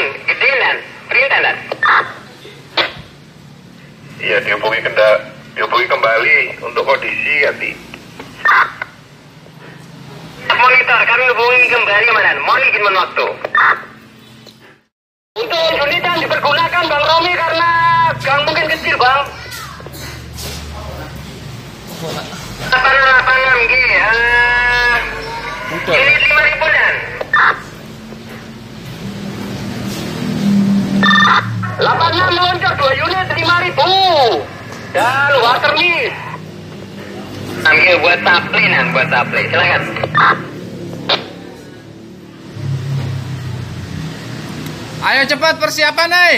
Pun, Gedelan, perintah dan. Iya, dihubungi kenda, dihubungi kembali untuk kondisi ganti. Monitor, kami hubungi kembali mana? Mohon izin waktu. Untuk unit yang dipergunakan Bang Romi karena gang mungkin kecil Bang. Lapangan lapangan G, uh, unit lima ribu dan. Lapangan meluncur dua unit lima ribu dan water miss. Ambil buat supply nan, buat supply. Silakan. Ayo cepat persiapan, nih.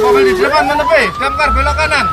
Mobil di depan menepi. Damkar belok kanan.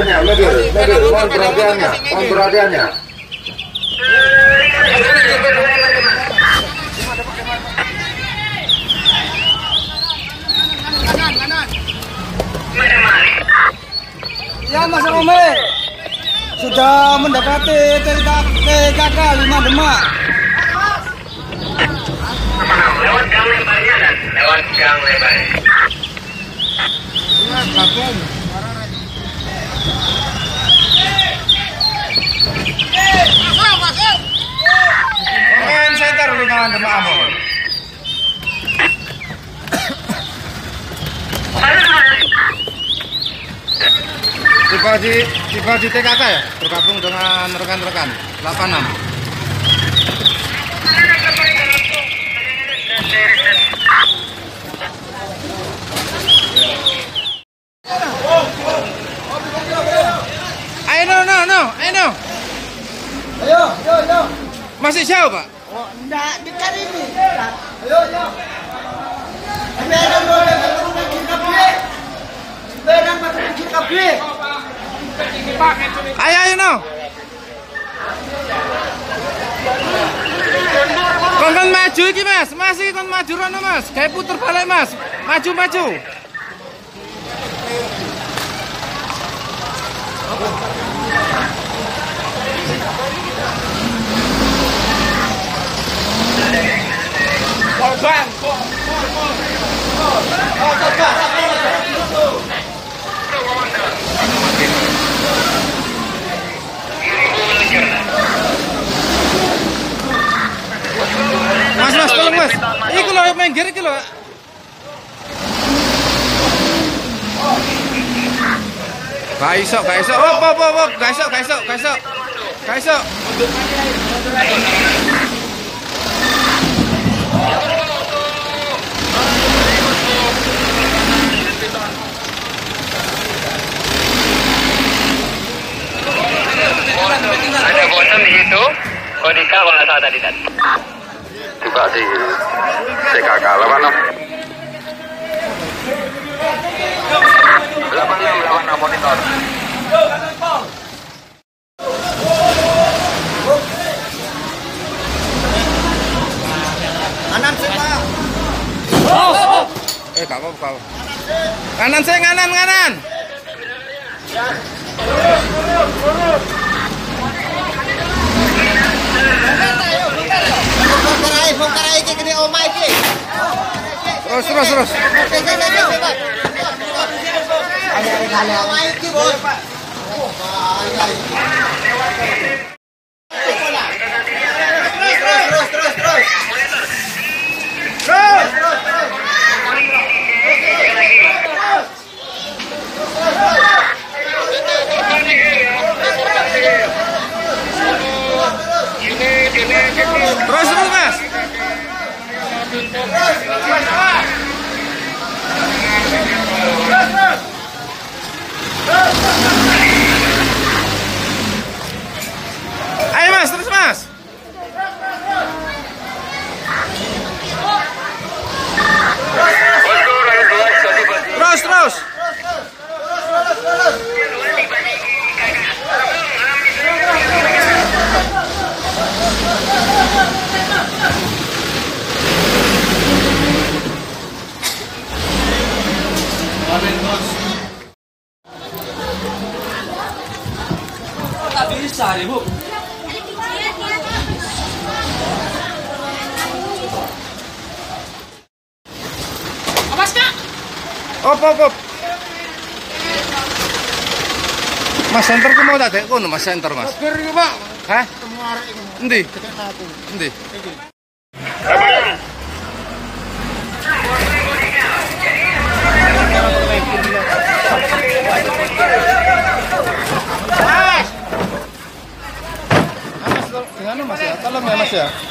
Perhatiannya, mobil, mobil, mohon perhatiannya, mohon perhatiannya. Ya Mas Rome sudah mendekati TKK 5 Demak. Lewat gang lebarnya dan. Lewat gang Tiba di tiba di TKK ya, bergabung dengan rekan-rekan. 86. Ayo no no no, ayo no. Ayo, ayo, ayo. Masih jauh pak? Oh, enggak dekat ini. Ayo, ayo. Sepeda boleh berturun di kabel. Sepeda berturun di kabel. Ayo ayo no. Kon maju iki mas, masih kon maju rono mas, kayak puter balik mas, maju maju. Mas mas tolong mas, iku lho minggir iki lho. Gak iso, gak iso. Oh, oh, oh, gak iso, gak. Ada bosan di situ. Kodika kalau nggak salah tadi dan. Tiba di TKK 86. 86, 86 monitor. Kanan sih, Pak. Eh, gak apa-apa. Kanan saya, kanan, kanan. Bongkar aja, bongkar aja gede iki. Terus, terus, terus. Bos. Op, op, op. Mas center ku mau tak dek kono Mas center Mas. Kir iki, Pak. Hah? Temu arek iki. Endi? Endi? Mas ya, tolong ya Mas ya.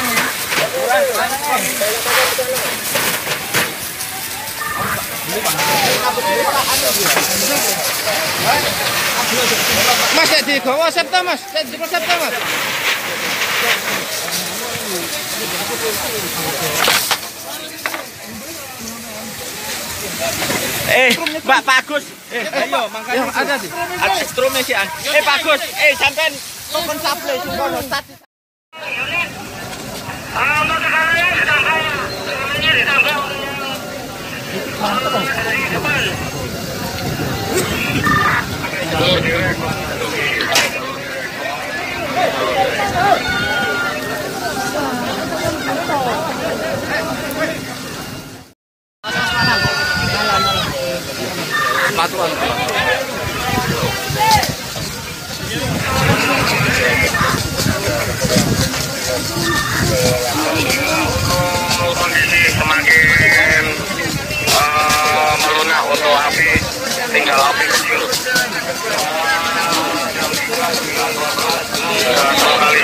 Kurang, kurang. Mas, di Mas. Mas. Eh, Pak Bagus. Eh, ayo mangkane. Ya, ada sih. Ada strome sih. Eh, Bagus. Eh, sampean supply untuk sekarang ditangkap. Patuan. Kondisi semakin eh, melunak untuk api tinggal api kecil satu kali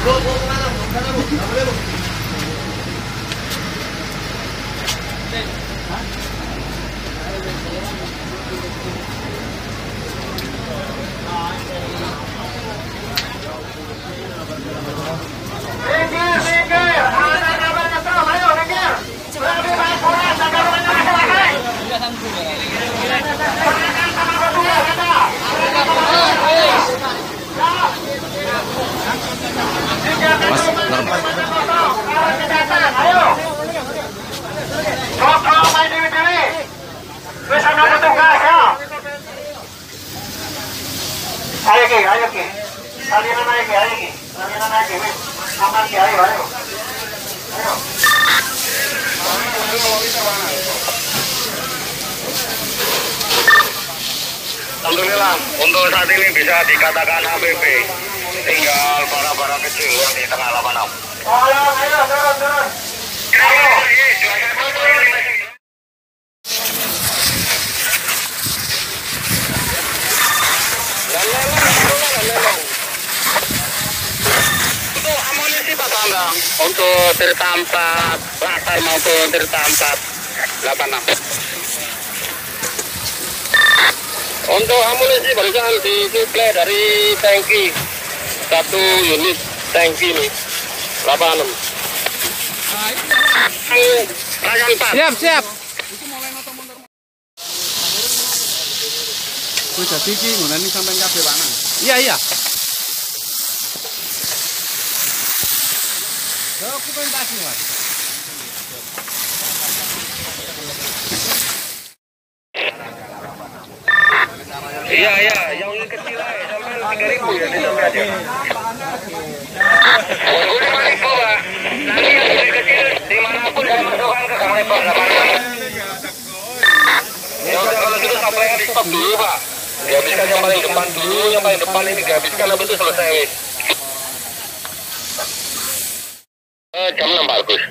ya berapa enam berapa enam berapa enam Kontrol main dewi-dewi. Wis ana petugas ya. Ayo ki, ayo ki. Kalian naik ki, ayo ki. Kalian naik ki, wis. Aman ki, ayo, ayo. Ayo. Alhamdulillah untuk saat ini bisa dikatakan ABB tinggal barang-barang kecil yang di tengah lapangan. Ayo. Untuk tirta 4 latar maupun tirta 4 86 untuk amunisi barusan disuplai dari tangki satu unit tangki ini 86 Rayan 4 Siap, siap. Kuwi dadi iki ngunani sampean kabeh pangan. Iya, iya. Dokumentasi, Mas. Iya iya, yang kecil aja sampai tiga ribu ya sampai aja. Nanti yang kecil saya masukkan ke kamar Ya kalau di dulu pak. Dihabiskan yang paling depan dulu, yang paling depan ini dihabiskan habis itu selesai. Eh, jam 6 Pak Agus.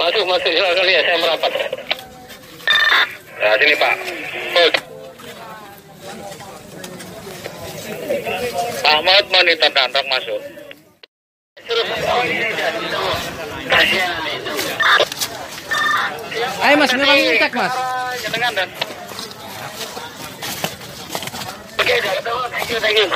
Masuk, masuk. Silakan lihat, saya merapat. Nah, sini Pak. Ahmad monitor dantok masuk. Ayo mas, memang ini mas. Thank you.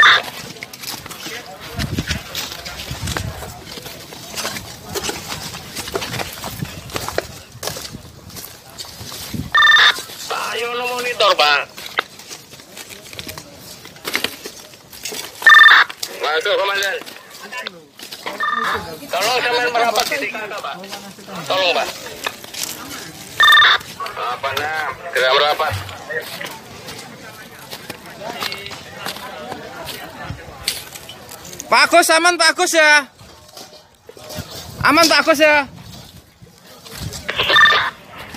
Pak, ayo lo monitor, Pak. Masuk, Komandan. Tolong sampean merapat titik kakak, Pak. Tolong, Pak. Apa nah? Segera merapat. Pak Agus aman Pak Agus ya. Aman Pak Agus ya.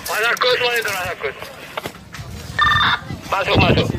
Mas Agus, monitor Mas Agus. Masuk, masuk.